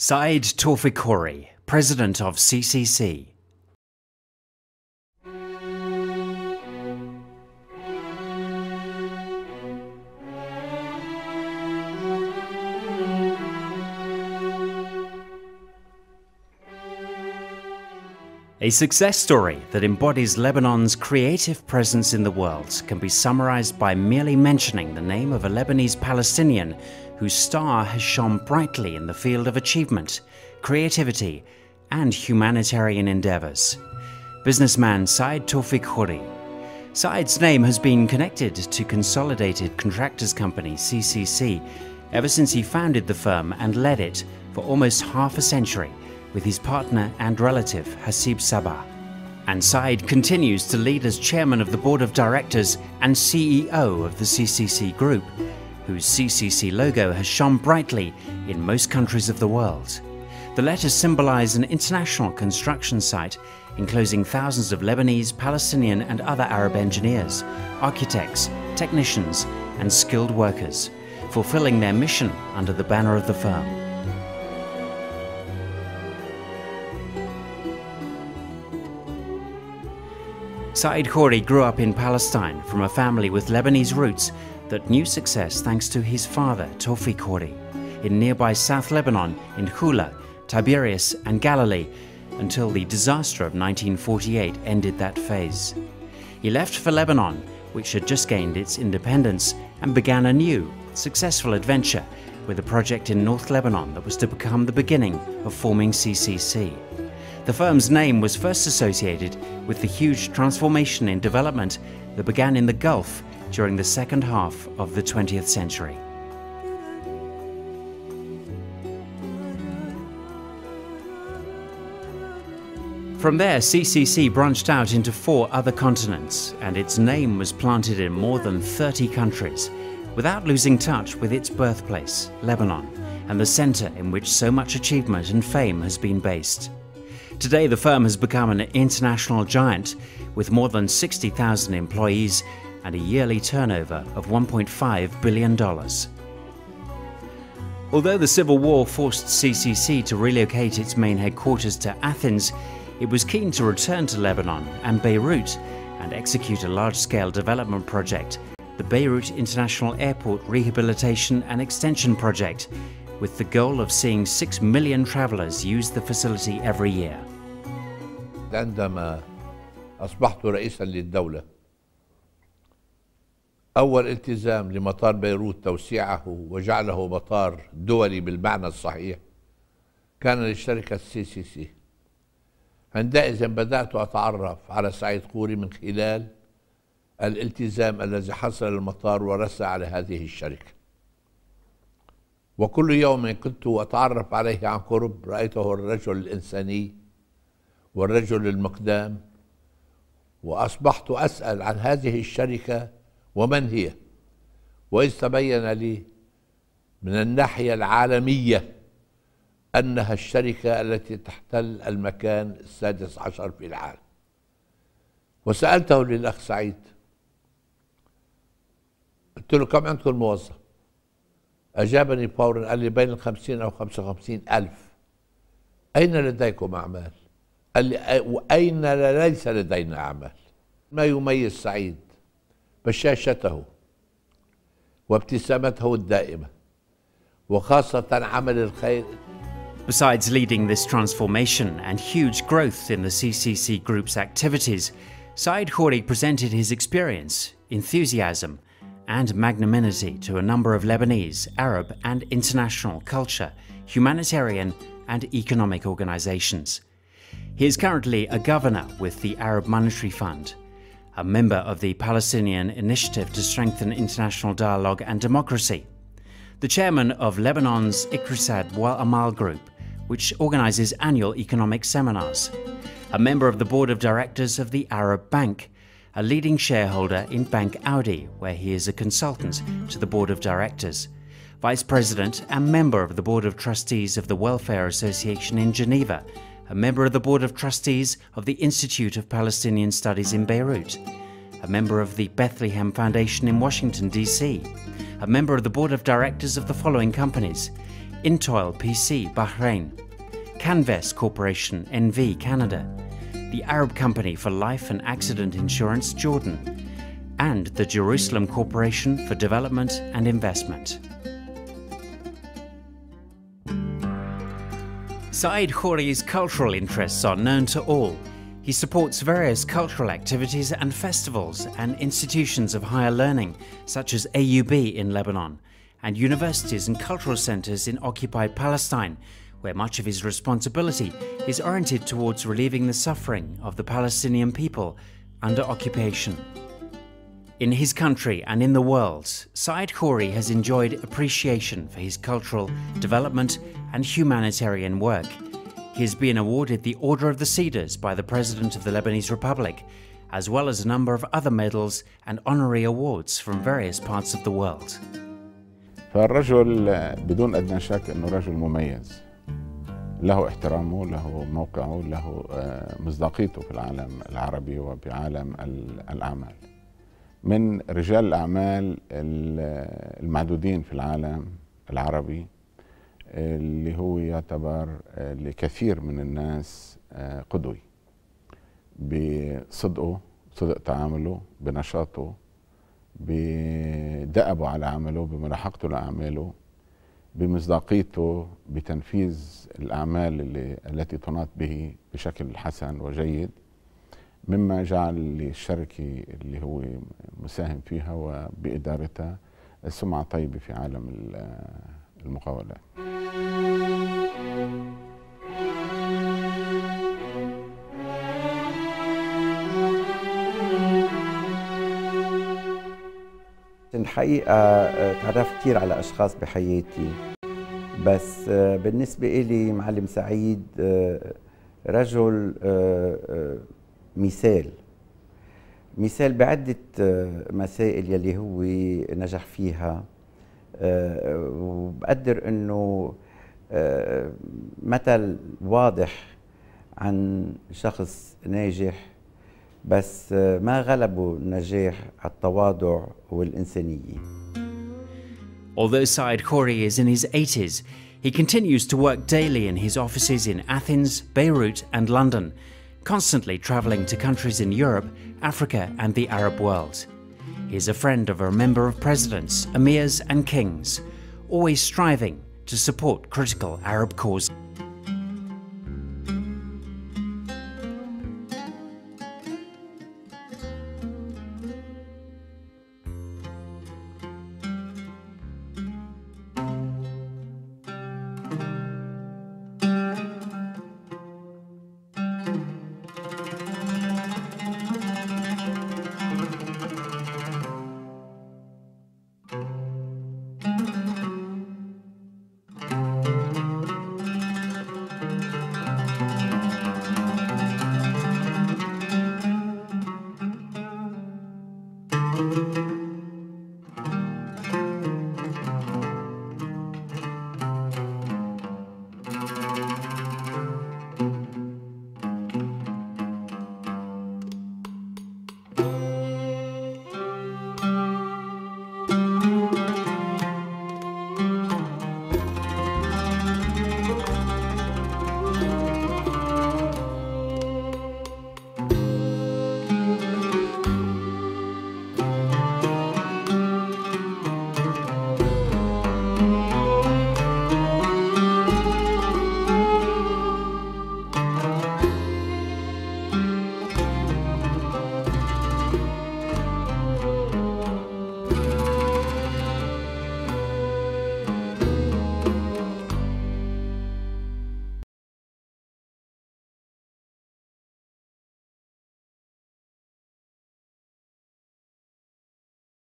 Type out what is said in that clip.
Said Tawfiq President of CCC. A success story that embodies Lebanon's creative presence in the world can be summarized by merely mentioning the name of a Lebanese Palestinian whose star has shone brightly in the field of achievement, creativity, and humanitarian endeavors. Businessman Said Tawfiq Khoury. Said's name has been connected to Consolidated Contractors Company CCC ever since he founded the firm and led it for almost half a century with his partner and relative Hasib Sabbagh. And Said continues to lead as chairman of the board of directors and CEO of the CCC Group, whose CCC logo has shone brightly in most countries of the world. The letters symbolize an international construction site enclosing thousands of Lebanese, Palestinian, and other Arab engineers, architects, technicians, and skilled workers, fulfilling their mission under the banner of the firm. Said Khoury grew up in Palestine from a family with Lebanese roots that knew success thanks to his father, Tawfiq Khoury, in nearby South Lebanon in Hula, Tiberias, and Galilee until the disaster of 1948 ended that phase. He left for Lebanon, which had just gained its independence, and began a new, successful adventure with a project in North Lebanon that was to become the beginning of forming CCC. The firm's name was first associated with the huge transformation in development that began in the Gulf during the second half of the 20th century. From there, CCC branched out into four other continents, and its name was planted in more than 30 countries, without losing touch with its birthplace, Lebanon, and the center in which so much achievement and fame has been based. Today, the firm has become an international giant with more than 60,000 employees and a yearly turnover of $1.5 billion. Although the Civil War forced CCC to relocate its main headquarters to Athens, it was keen to return to Lebanon and Beirut and execute a large scale development project, the Beirut International Airport Rehabilitation and Extension Project, with the goal of seeing 6 million travelers use the facility every year. عندما أصبحت رئيسا للدولة أول التزام لمطار بيروت توسيعه وجعله مطار دولي بالمعنى الصحيح كان للشركة السي سي سي عندئذ بدأت أتعرف على سعيد خوري من خلال الالتزام الذي حصل المطار ورث على هذه الشركة. وكل يوم كنت أتعرف عليه عن قرب رأيته الرجل الإنساني والرجل المقدام وأصبحت أسأل عن هذه الشركة ومن هي. وإذ تبين لي من الناحية العالمية أنها الشركة التي تحتل المكان السادس عشر في العالم. وسألته للأخ سعيد قلت له كم عندكم موظف أجابني فورا قال لي بين الخمسين أو خمسة وخمسين ألف. أين لديكم أعمال؟ أين ليس لدينا ما يميز سعيد بشاشته وابتسامته الدائمة وخاصة عمل الخير. Besides leading this transformation and huge growth in the CCC Group's activities, Said Khoury presented his experience, enthusiasm, and magnanimity to a number of Lebanese, Arab, and international culture, humanitarian, and economic organizations. He is currently a governor with the Arab Monetary Fund, a member of the Palestinian Initiative to Strengthen International Dialogue and Democracy, the chairman of Lebanon's Iqtisad Wal Amal Group, which organizes annual economic seminars, a member of the board of directors of the Arab Bank, a leading shareholder in Bank Audi, where he is a consultant to the board of directors, vice president and member of the board of trustees of the Welfare Association in Geneva, a member of the board of trustees of the Institute of Palestinian Studies in Beirut, a member of the Bethlehem Foundation in Washington, D.C., a member of the board of directors of the following companies Intoil PC Bahrain, Canvas Corporation NV Canada, the Arab Company for Life and Accident Insurance Jordan, and the Jerusalem Corporation for Development and Investment. Said Khoury's cultural interests are known to all. He supports various cultural activities and festivals and institutions of higher learning, such as AUB in Lebanon, and universities and cultural centers in occupied Palestine, where much of his responsibility is oriented towards relieving the suffering of the Palestinian people under occupation. In his country and in the world, Said Khoury has enjoyed appreciation for his cultural development and humanitarian work. He has been awarded the Order of the Cedars by the President of the Lebanese Republic, as well as a number of other medals and honorary awards from various parts of the world. فالرجل بدون أدنى شك أنه رجل مميز له احترامه له موقعه له مصداقيته في العالم العربي وفي عالم الأعمال من رجال الأعمال المعدودين في العالم العربي اللي هو يعتبر لكثير من الناس قدوي بصدقه صدق تعامله بنشاطه بدأبه على عمله بملاحقته لأعماله بمصداقيته بتنفيذ الأعمال اللي التي تناط به بشكل حسن وجيد. مما جعل للشركة اللي هو مساهم فيها وبإدارتها سمعة طيبة في عالم المقاولات. الحقيقة تعرفت كثير على أشخاص بحياتي. بس بالنسبة إلي معلم سعيد رجل مثال. مثال بعدة مسائل يلي هو نجح فيها. وبقدر إنه مثل واضح عن شخص ناجح بس ما غلبه النجاح على التواضع والإنسانية. Although Saeed Khouri is in his 80s, he continues to work daily in his offices in Athens, Beirut, and London, constantly traveling to countries in Europe, Africa, and the Arab world. He is a friend of a member of presidents, emirs, and kings, always striving to support critical Arab causes.